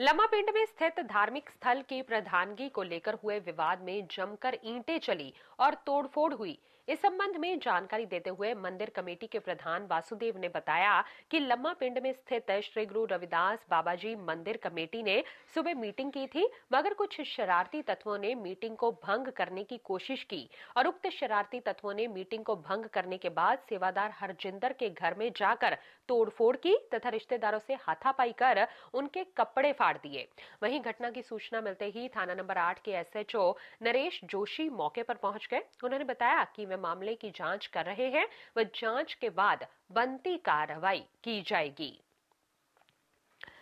लम्मा पिंड में स्थित धार्मिक स्थल की प्रधानगी को लेकर हुए विवाद में जमकर ईंटें चली और तोड़फोड़ हुई। इस संबंध में जानकारी देते हुए मंदिर कमेटी के प्रधान वासुदेव ने बताया कि लम्मा पिंड में स्थित श्री गुरु रविदास बाबा जी मंदिर कमेटी ने सुबह मीटिंग की थी, मगर कुछ शरारती तत्वों ने मीटिंग को भंग करने की कोशिश की और उक्त शरारती तत्वों ने मीटिंग को भंग करने के बाद सेवादार हरजिंदर के घर में जाकर तोड़फोड़ की तथा रिश्तेदारों से हाथापाई कर उनके कपड़े फाड़ दिए वहीं घटना की सूचना मिलते ही थाना नंबर आठ के एसएचओ नरेश जोशी मौके पर पहुंच गए उन्होंने बताया कि वे मामले की जांच कर रहे हैं व जांच के बाद बनती कार्रवाई की जाएगी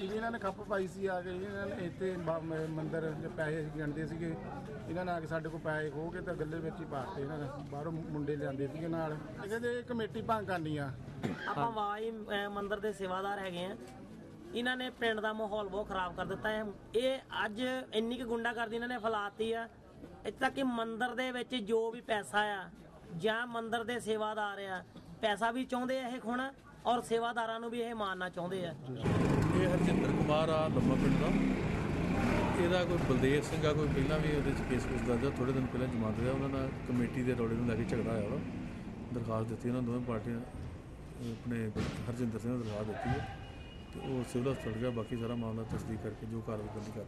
ਜੀ ਇਹਨਾਂ ਨੇ ਖੱਪ ਪਾਈ ਸੀ ਆ ਕੇ ਇਹਨਾਂ ਨੇ ਇੱਥੇ ਬ- ਮ- ਮੰਦਿਰ ਦੇ ਪੈਸੇ ਗਿਣਦੇ ਸੀਗੇ ਇਹਨਾਂ ਨੇ ਆ ਕੇ ਸਾਡੇ ਕੋਲ ਪੈਸੇ ਖੋਹ ਕੇ ਤਾਂ ਗੱਲੇ ਵਿੱਚ ਹੀ ਪਾਤੇ ਇਹਨਾਂ ਨੇ ਬਾਹਰੋਂ ਮੁੰਡੇ ਲਿਆਂਦੇ ਸੀਗੇ ਨਾਲ ਇਹ ਕਹਿੰਦੇ ਇਹ ਕਮੇਟੀ ਭੰਗ ਕਰਨੀ ਆ ਆਪਾਂ ਵਾਈ ਅਹ ਮੰਦਿਰ ਦੇ ਸੇਵਾਦਾਰ ਹੈਗੇ ਆ ਇਹਨਾਂ ਨੇ ਪਿੰਡ ਦਾ ਮਾਹੌਲ ਬਹੁਤ ਖਰਾਬ ਕਰ ਦਿੱਤਾ ਹੈ। ਇਹ ਅੱਜ ਇੰਨੀ ਕੁ ਗੁੰਡਾਗਰਦੀ ਇਹਨਾਂ ਨੇ ਫੈਲਾਤੀ ਆ। ਇੱਥੇ ਤੱਕ ਕਿ ਮੰਦਿਰ ਦੇ ਵਿੱਚ ਜੋ ਵੀ ਪੈਸਾ ਆ, ਜਾਂ ਮੰਦਿਰ ਦੇ ਸੇਵਾਦਾਰ ਆ, ਪੈਸਾ ਵੀ ਚਾਹੁੰਦੇ ਆ ਇਹ ਖੋਣਾ, ਔਰ ਸੇਵਾਦਾਰਾਂ ਨੂੰ ਵੀ ਇਹ ਮਾਰਨਾ ਚਾਹੁੰਦੇ ਆ। ਇਹ ਹਰਜਿੰਦਰ ਕੁਮਾਰ ਆ, ਲੰਮਾ ਪਿੰਡ ਦਾ। ਇਹਦਾ ਕੋਈ ਬਲਦੇਵ ਸਿੰਘ ਆ, ਕੋਈ ਪਹਿਲਾਂ ਵੀ ਉਹਦੇ ਚ ਕੇਸ ਕੁਸ ਦਰਜ ਆ ਥੋੜੇ ਦਿਨ ਪਹਿਲਾਂ ਜਮਾਤ ਹੋਇਆ, ਉਹਨਾਂ ਨਾਲ ਕਮੇਟੀ ਦੇ ਰੌਲੇ ਨੂੰ ਲੈ ਕੇ ਝਗੜਾ ਹੋਇਆ ਵਾ। ਦਰਖਾਸਤ ਦਿੱਤੀ ਉਹਨਾਂ ਦੋਵੇਂ ਪਾਰਟੀਆਂ ਆਪਣੇ ਹਰਜਿੰਦਰ ਸਿੰਘ ਨੂੰ ਦਰਖਾਸਤ ਦਿੱਤੀ ਹੈ ਤੇ ਉਹ ਸਿਵਲ ਹਸਪਤਾਲ ਗਿਆ ਬਾਕੀ ਸਾਰਾ ਮਾਮਲਾ ਤਸਦੀਕ ਕਰਕੇ ਜੋ ਕਾਰਵਾਈ ਕਰਨੀ ਕਰ